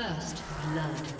First blood.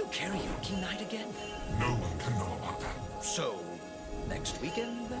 Do karaoke night again? No one can know about that. So, next weekend then?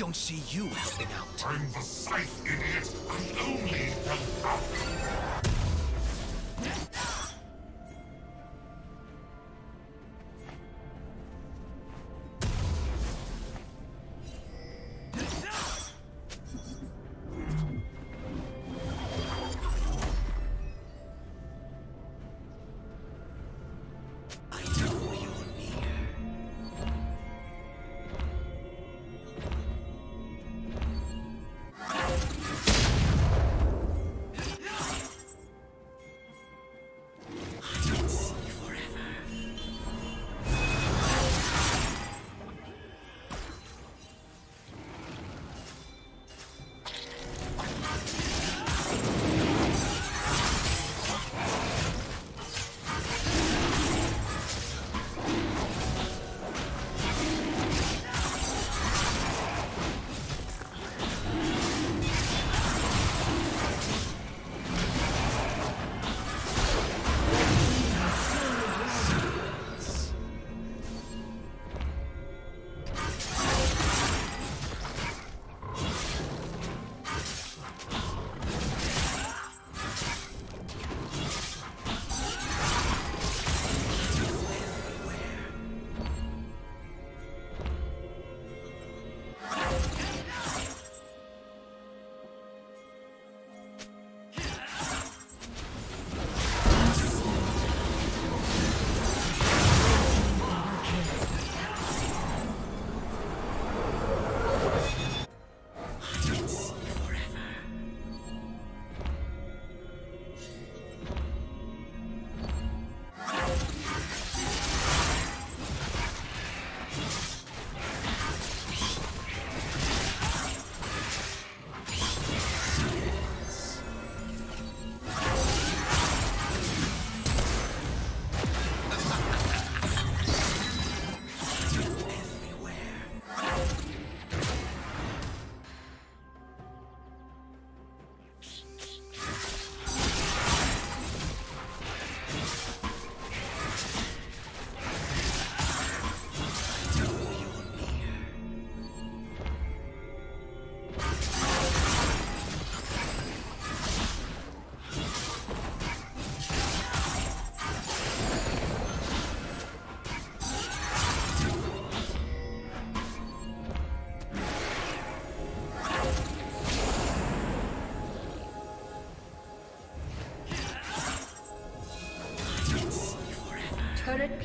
Don't see you helping out. I'm the scythe,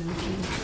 Blue Team's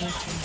quadra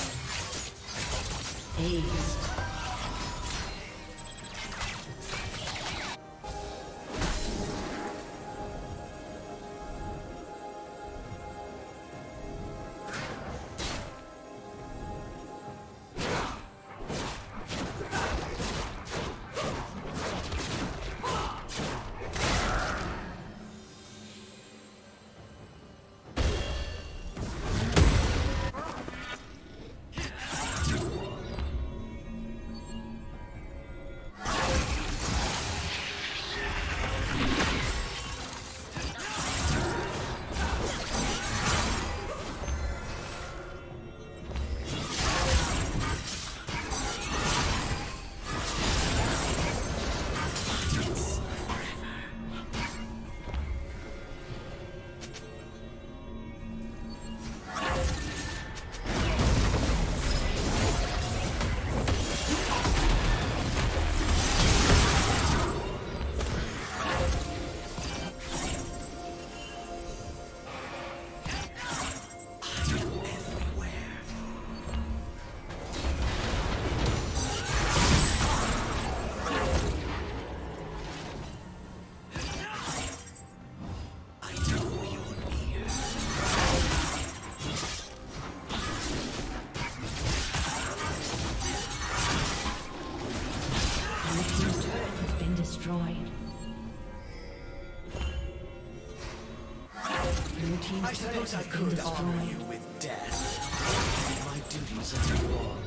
kill. Ace. team's I suppose I could honor you with death. My duties are too long.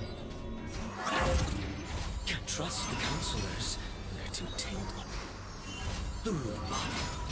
Can't trust the counselors. They're too tainted. The rule